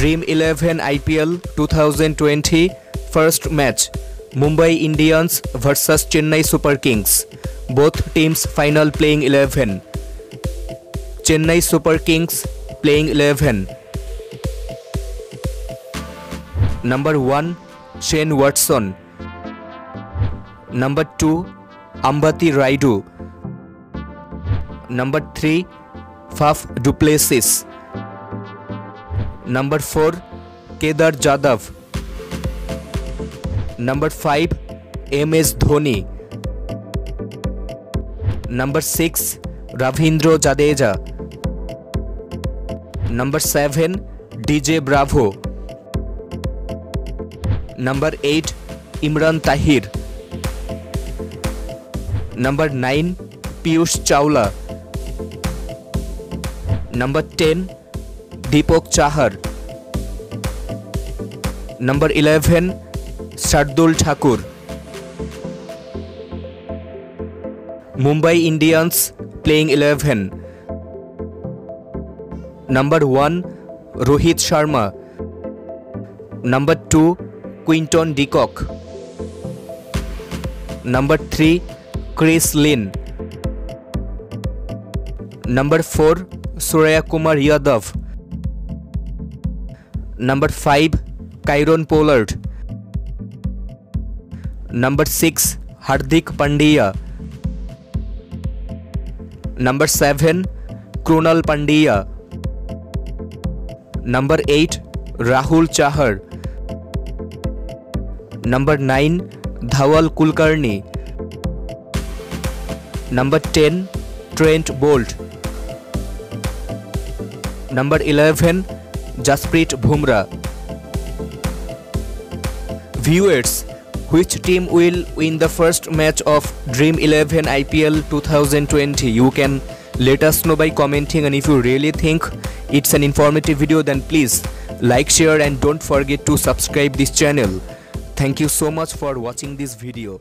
Dream Eleven IPL two thousand twenty first match Mumbai Indians versus Chennai Super Kings both teams final playing eleven Chennai Super Kings playing eleven number one Shane Watson number two Ambati Rayudu number three Faf du Plessis number four Kedar Jadhav number five M S Dhoni number six Ravindra Jadeja number seven DJ Bravo number eight Imran Tahir number nine Piyush Chawla number ten Deepak Chahar number eleven Shardul Thakur Mumbai Indians playing eleven number one Rohit Sharma number two Quinton de Kock number three Chris Lynn number four Surya Kumar Yadav number five Kieron Pollard number six Hardik Pandya number seven Krunal Pandya number eight Rahul Chahar number nine Dhawal Kulkarni number ten Trent Boult number eleven Jasprit Bumrah. Viewers, which team will win the first match of Dream 11 IPL 2020? You can let us know by commenting and if you really think it's an informative video then please like share and don't forget to subscribe this channel thank you so much for watching this video